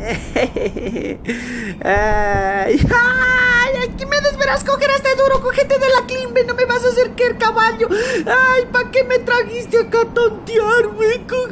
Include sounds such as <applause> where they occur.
<laughs> ay, ay, ¿qué me desverás coger este duro? Cogete de la climbe, no me vas a hacer que el caballo. Ay, ¿para qué me trajiste acá a tontearme? Cogete.